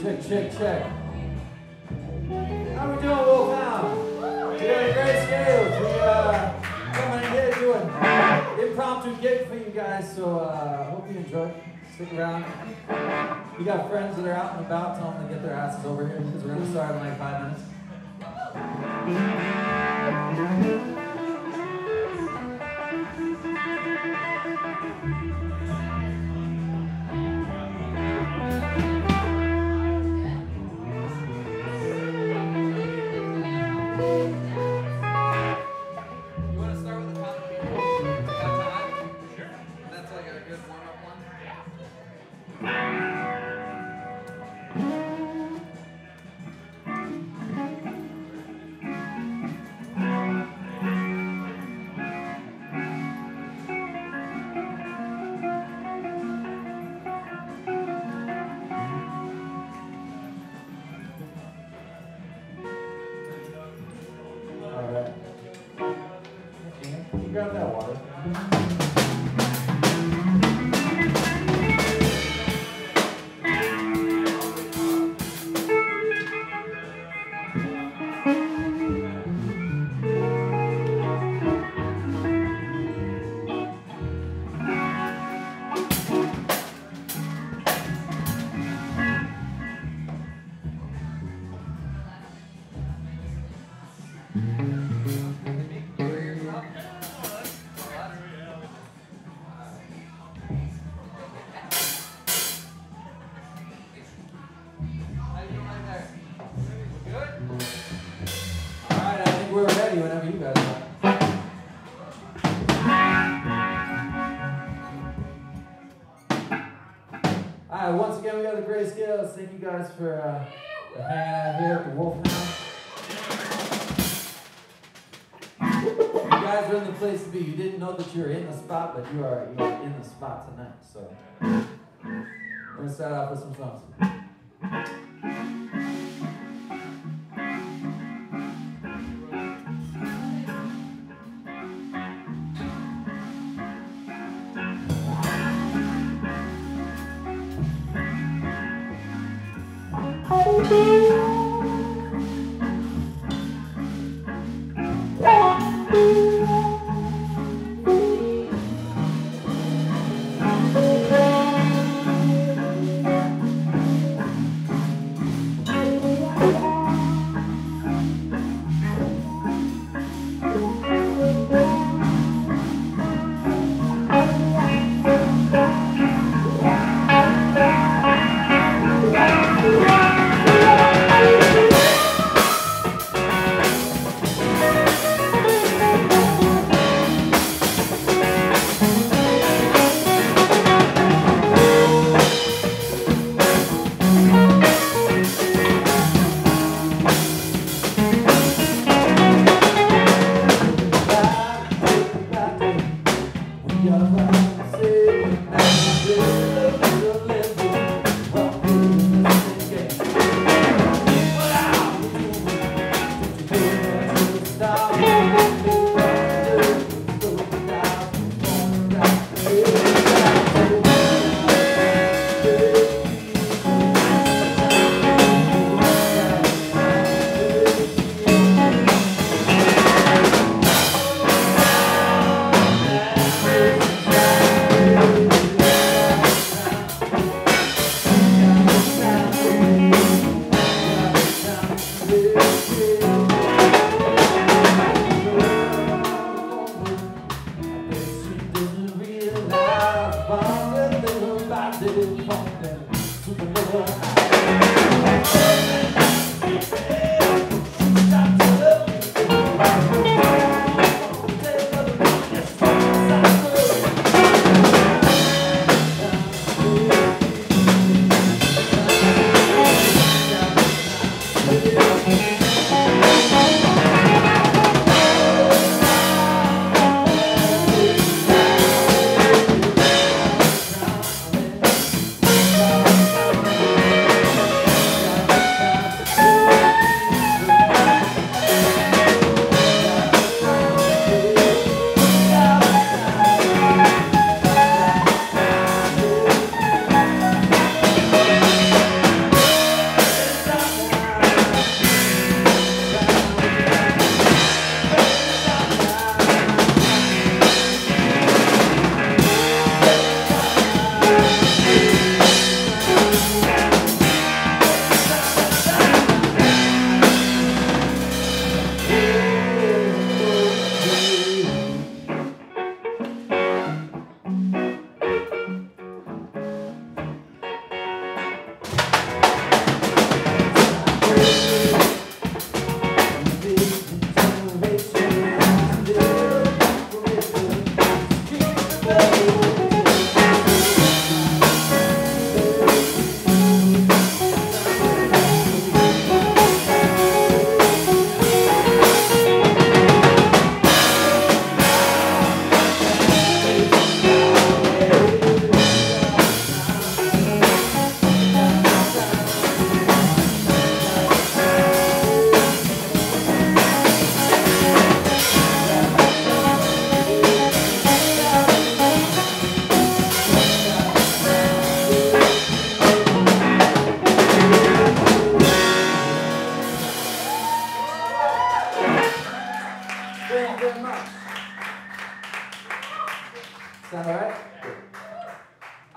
Check, check, check. How we doing, Wolfhound? We got Grey Scales. We uh, coming in here doing impromptu gig for you guys, so uh, hope you enjoy. Stick around. You got friends that are out and about, tell them to get their asses over here because we're gonna start in like five minutes. Thank you guys for, uh, hanging out here at the Wolfhound. You guys are in the place to be. You didn't know that you were in the spot, but you are, you are in the spot tonight. So we're gonna start off with some songs.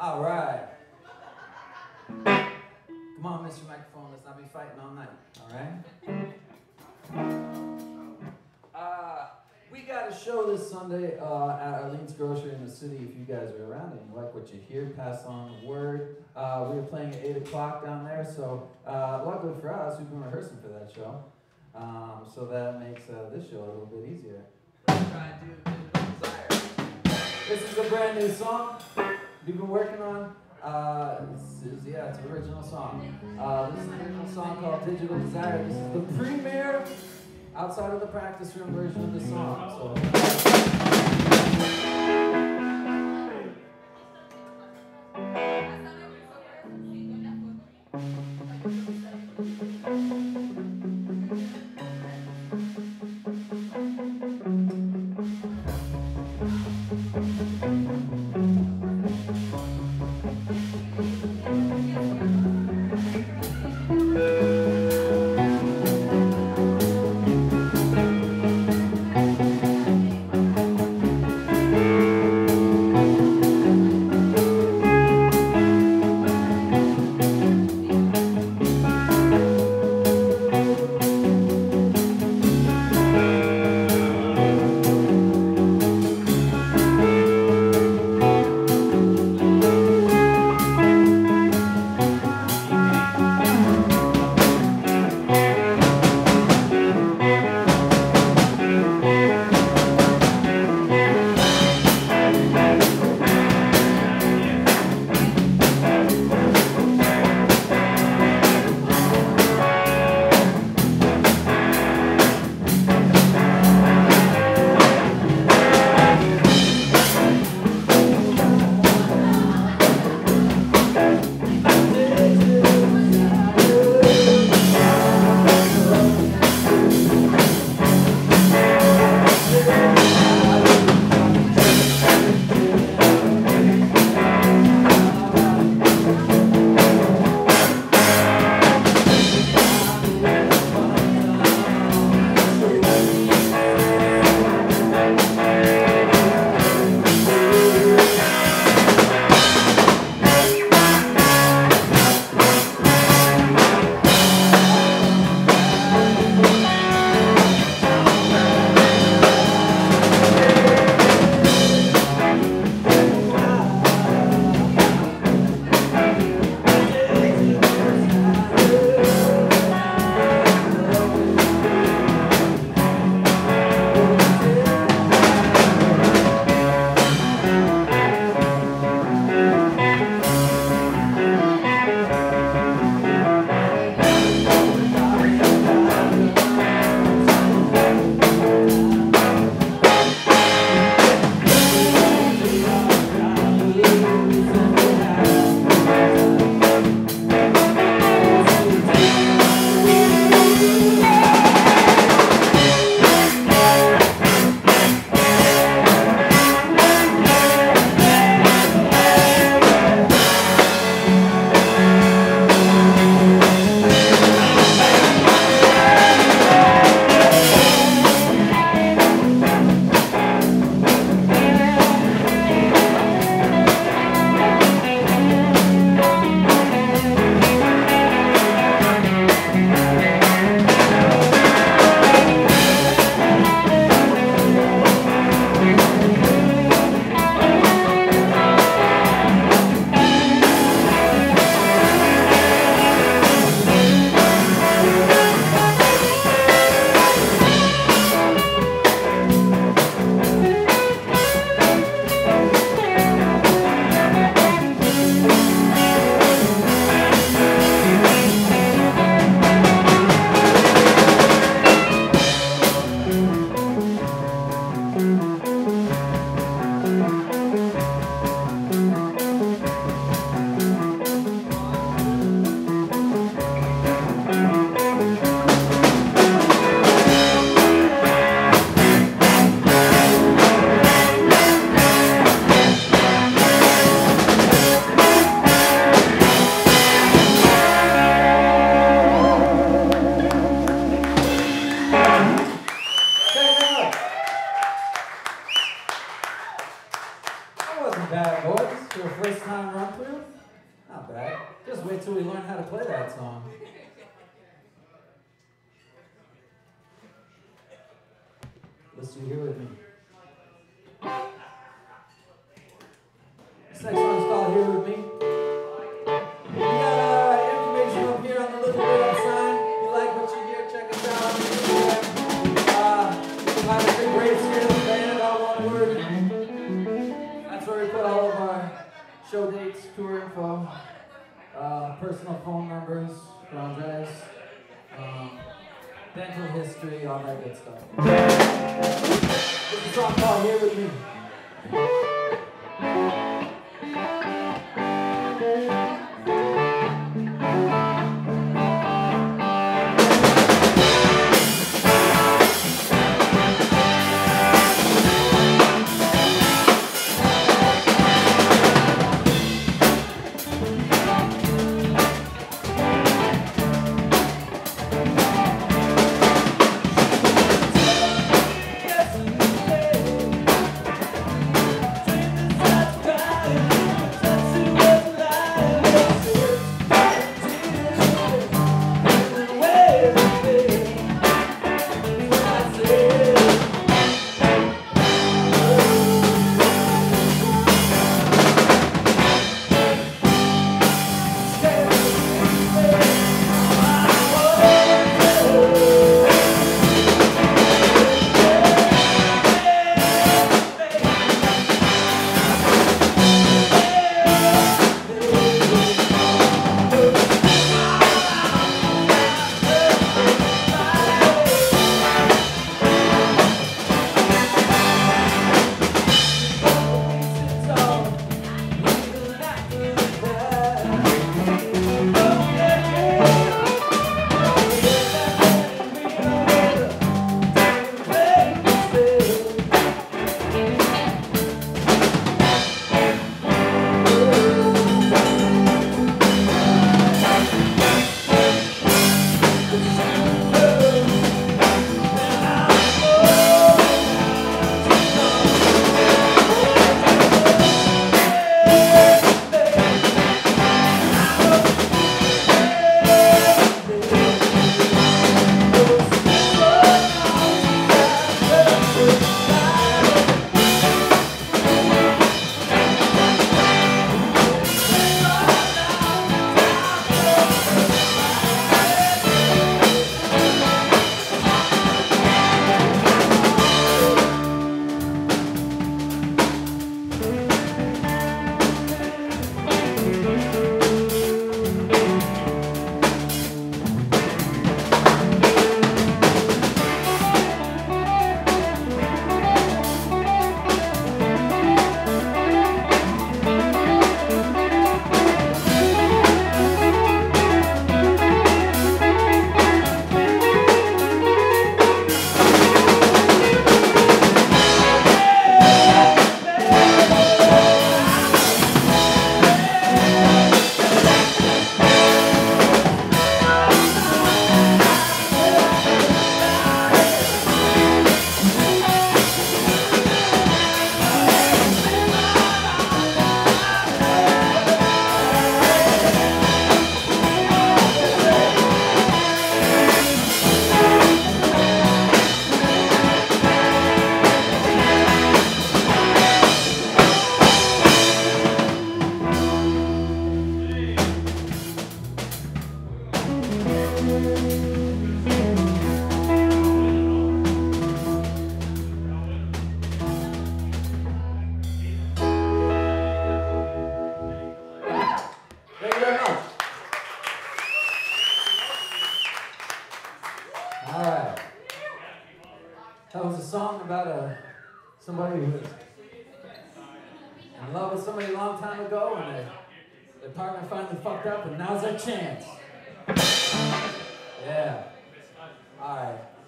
All right. Come on, Mr. Microphone. Let's not be fighting all night. All right. Uh, we got a show this Sunday uh, at Arlene's Grocery in the city. If you guys are around and you like what you hear, pass on the word. Uh, we are playing at 8 o'clock down there, so uh, luckily for us, we've been rehearsing for that show. Um, so that makes uh, this show a little bit easier. This is a brand new song we've been working on. Uh, is, yeah, it's an original song. Uh, this is an original song called Digital Desire. This is the premiere outside of the practice room version of the song. So.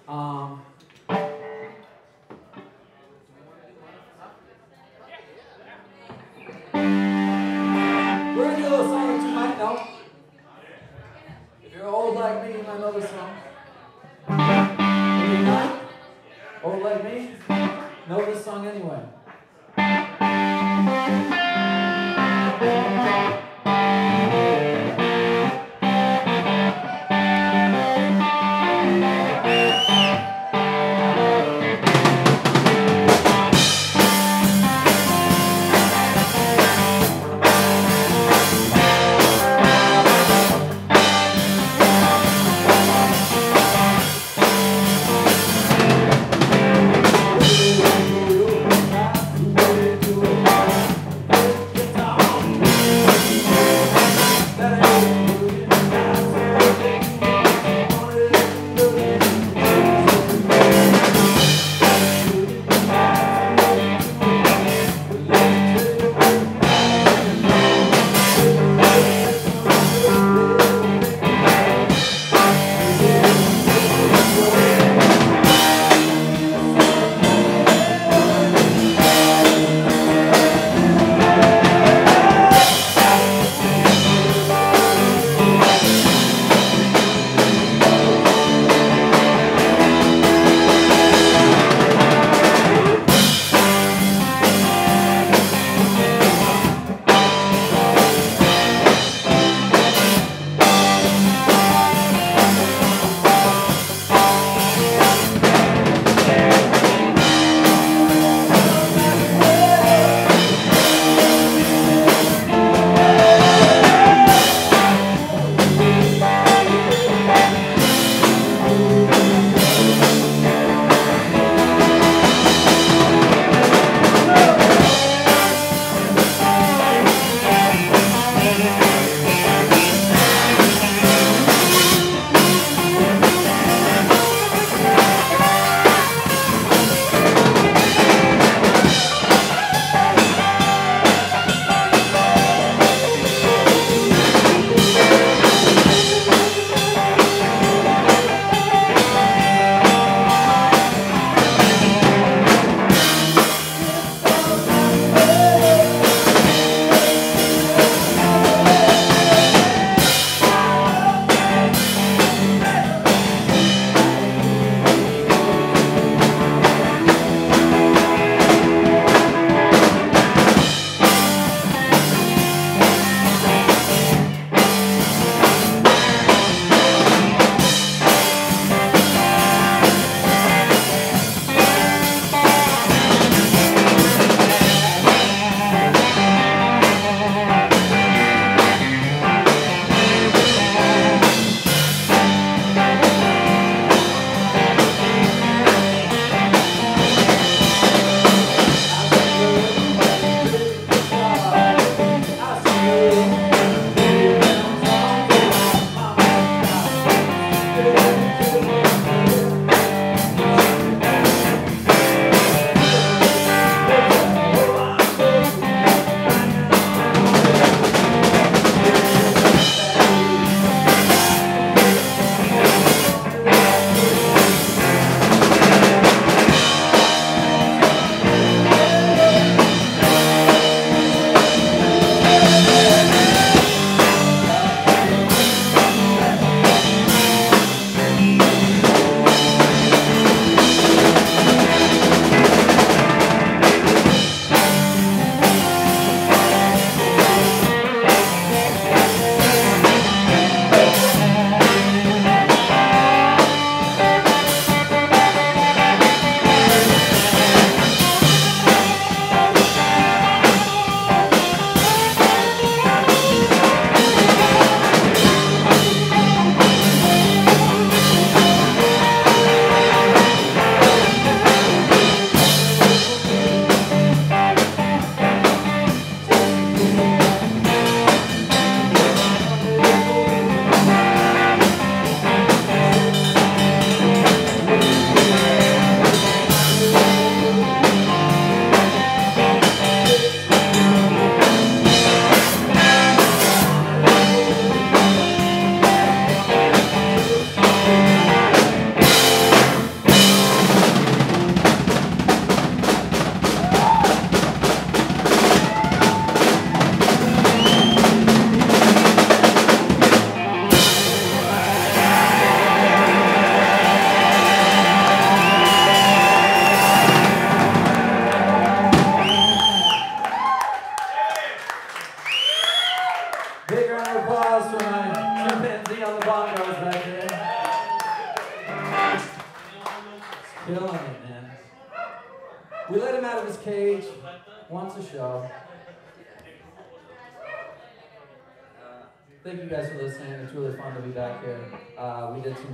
Right.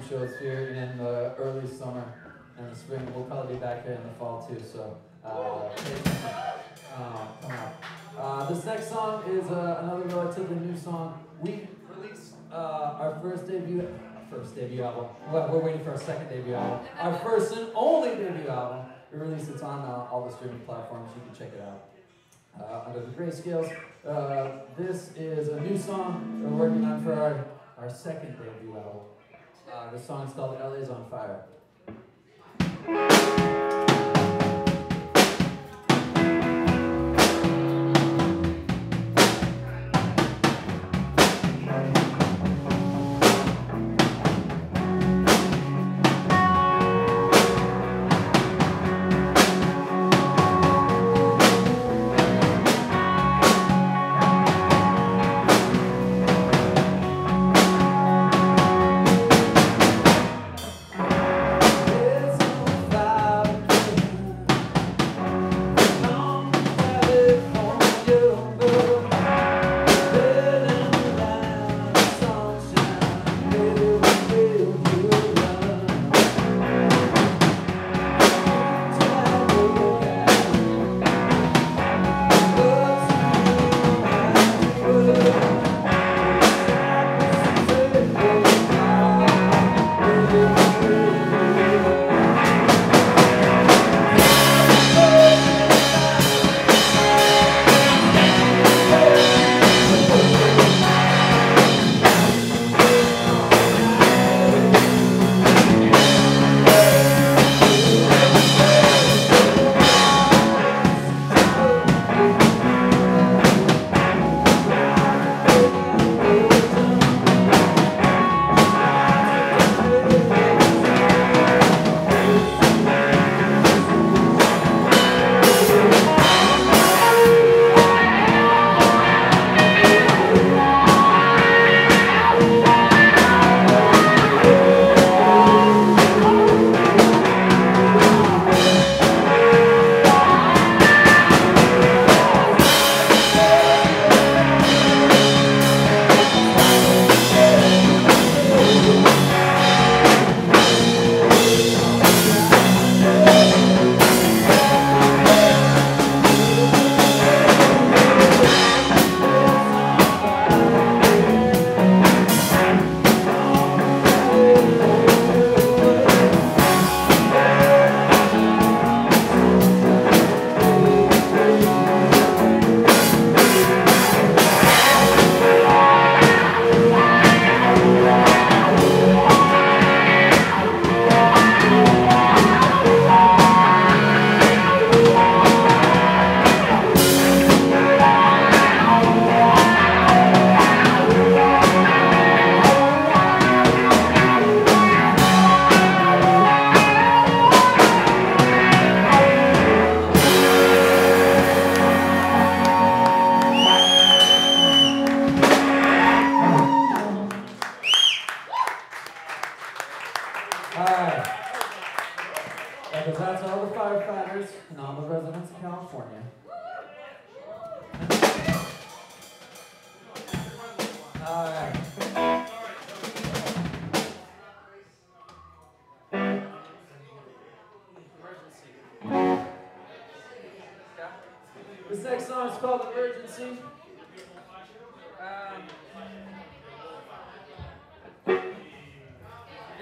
Some shows here in the early summer and the spring. We'll probably be back here in the fall too. So, uh, uh. Uh, this next song is uh, another relatively new song. We released uh, our first debut, first debut album. We're waiting for our second debut album. Our first and only debut album. We released it on all the streaming platforms. You can check it out uh, under the Grey Scales. Uh, this is a new song we're working on for our, our second debut album. Uh, the song's called LA's on Fire.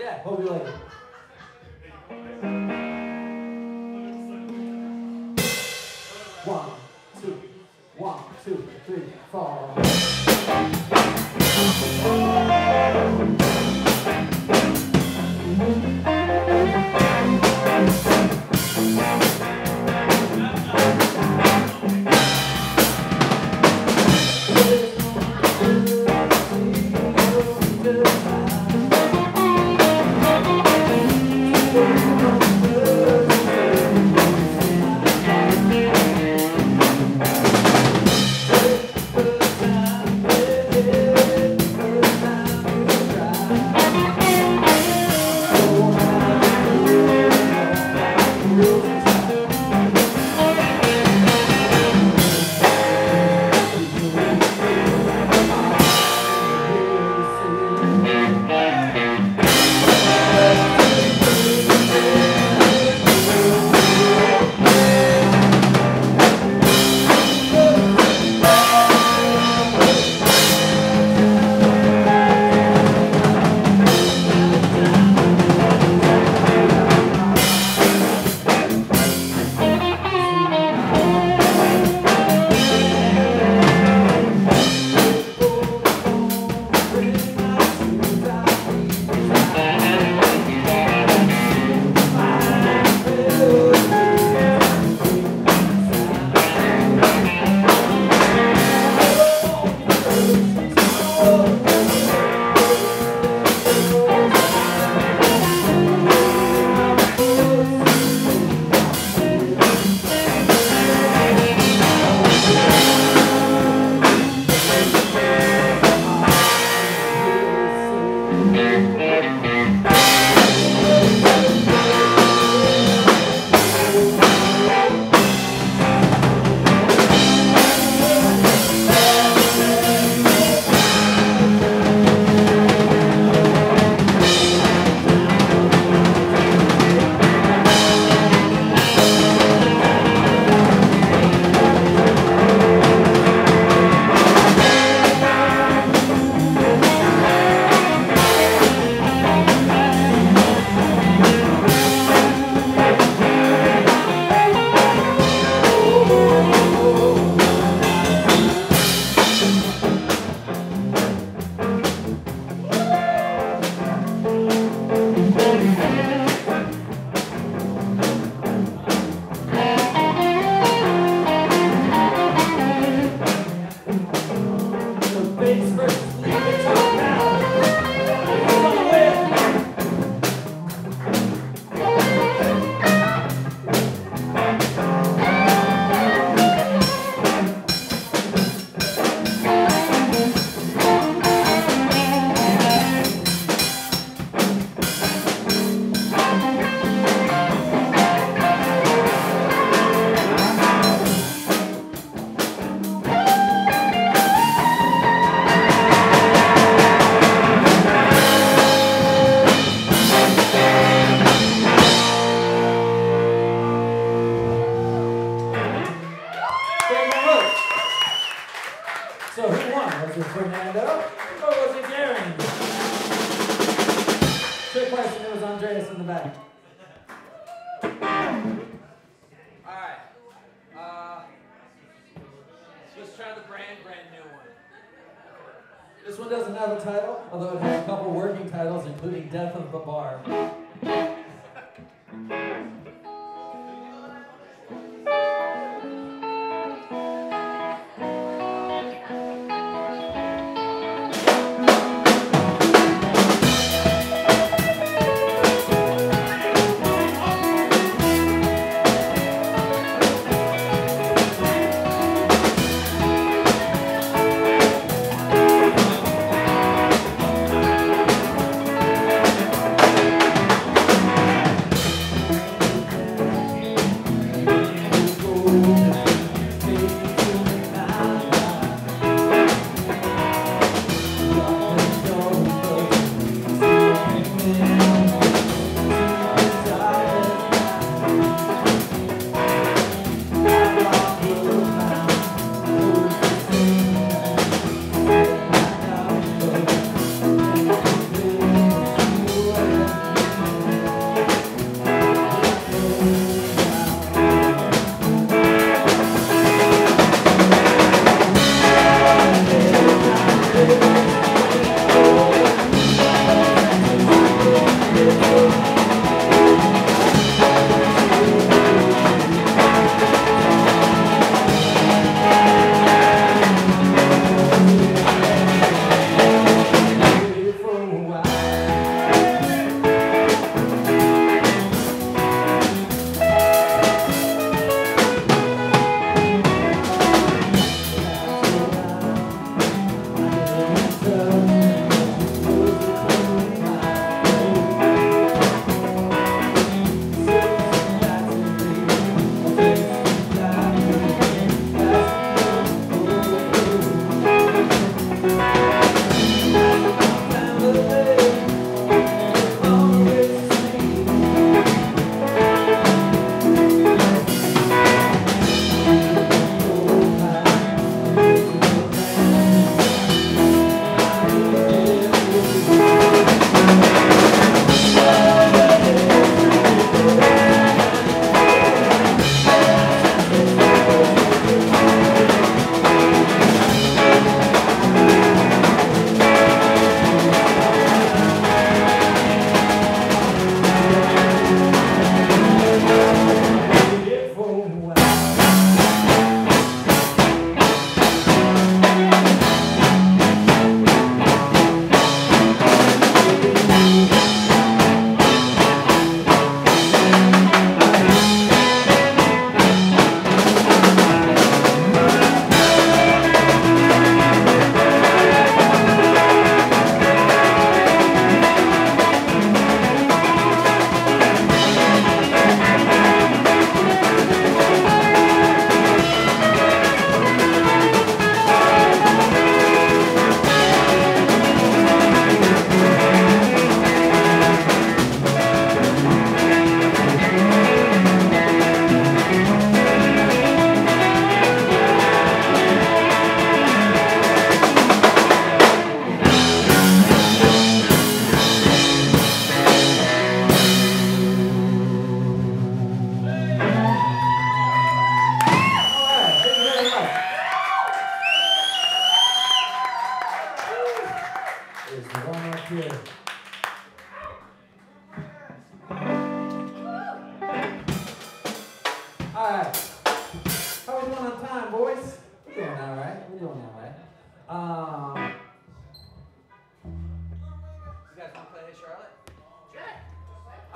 Yeah, hope you like it.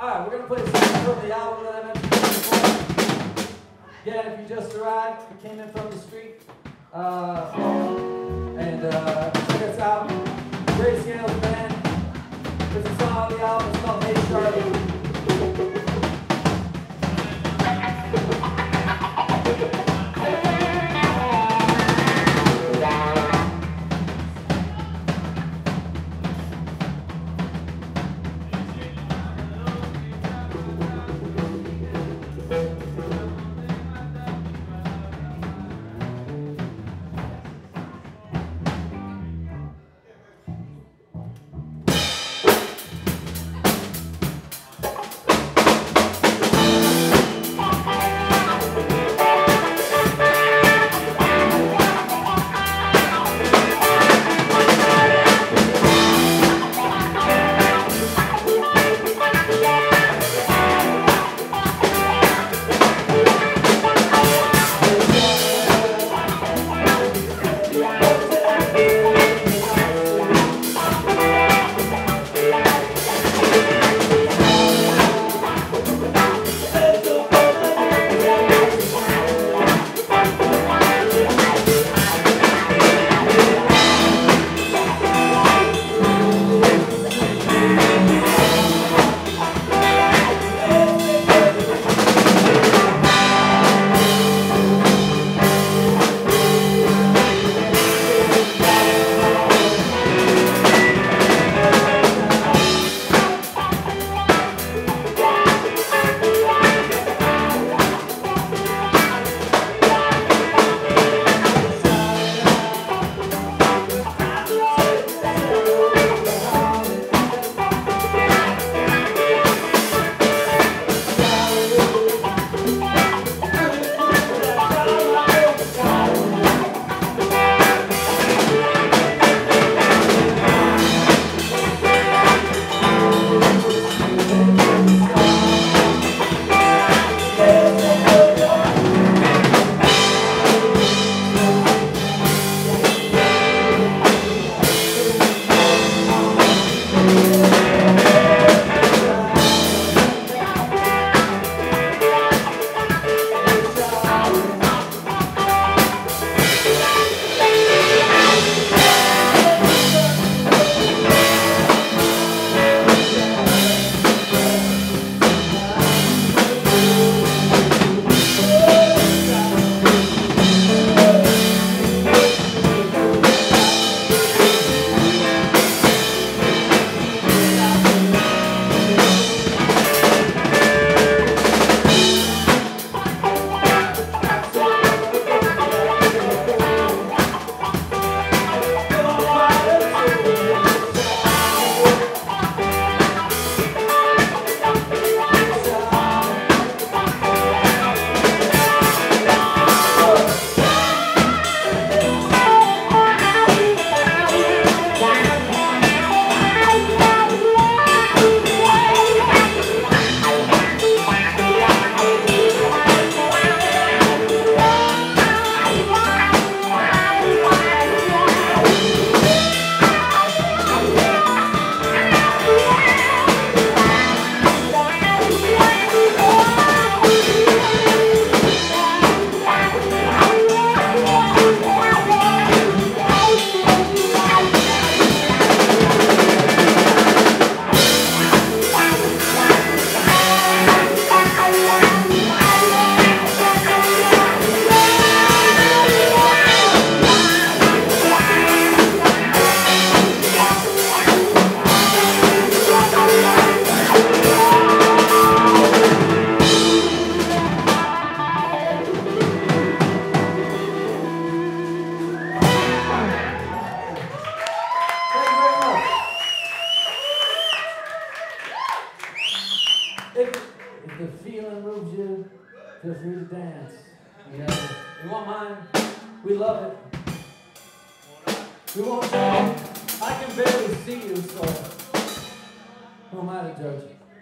Alright, we're gonna play a song from the album that I mentioned before. Again, if you just arrived, you came in from the street, uh, and uh, check us out. Grey Scales Band. There's a song on the album, it's called Hey Charlie.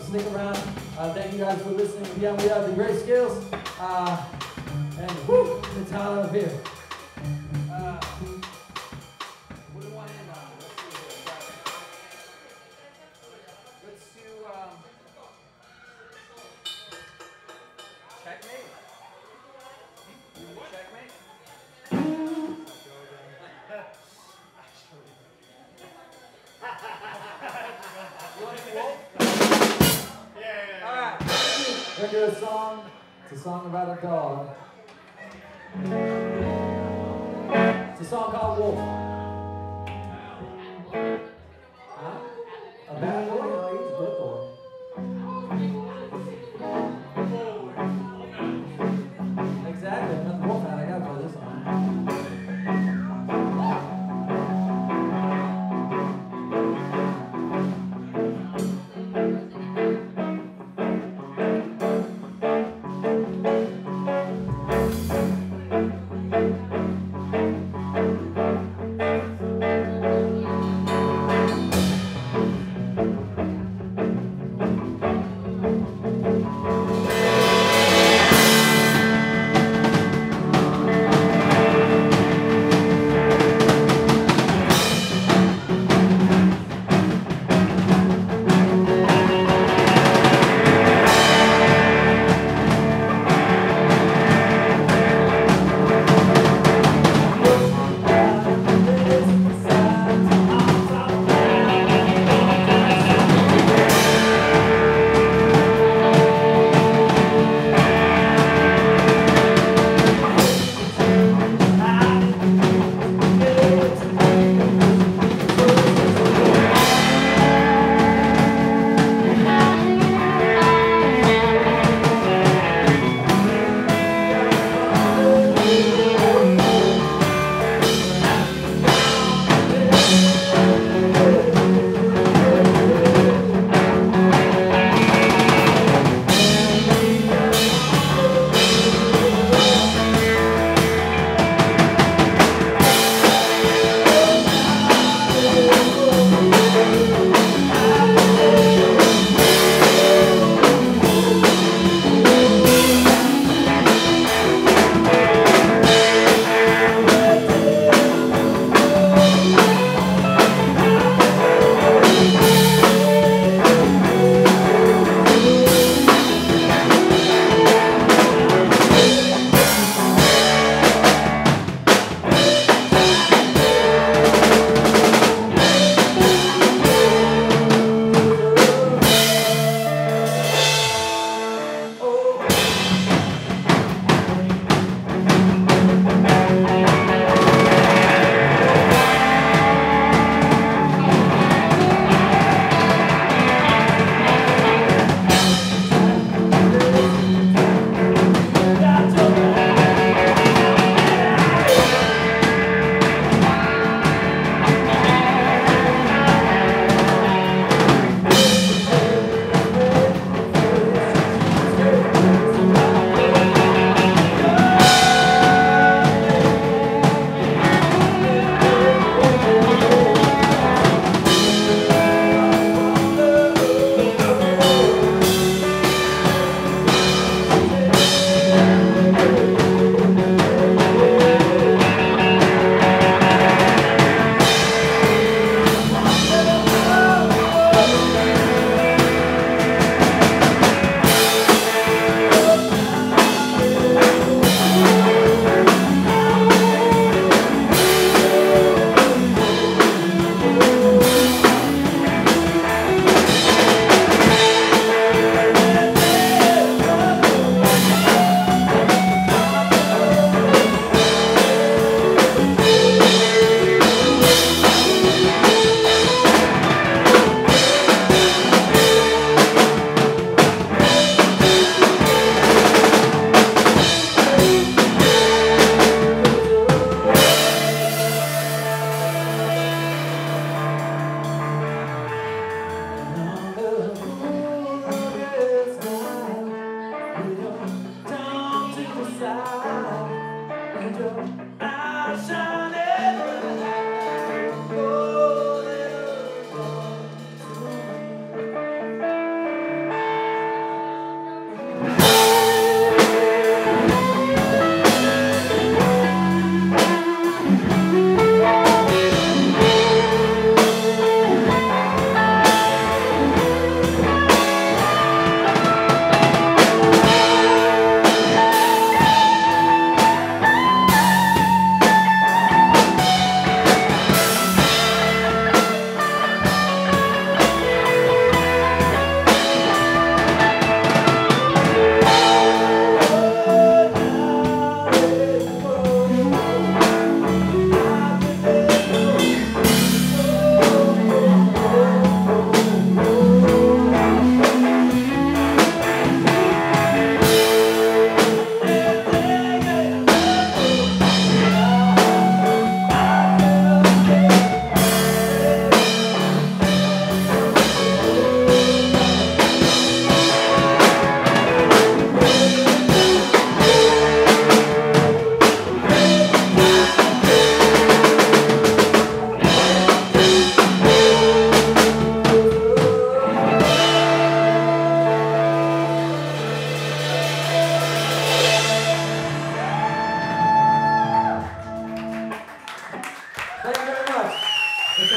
for around. Uh, thank you guys for listening. Yeah, we have the Grey Scales. Uh, and the talent here. your eyes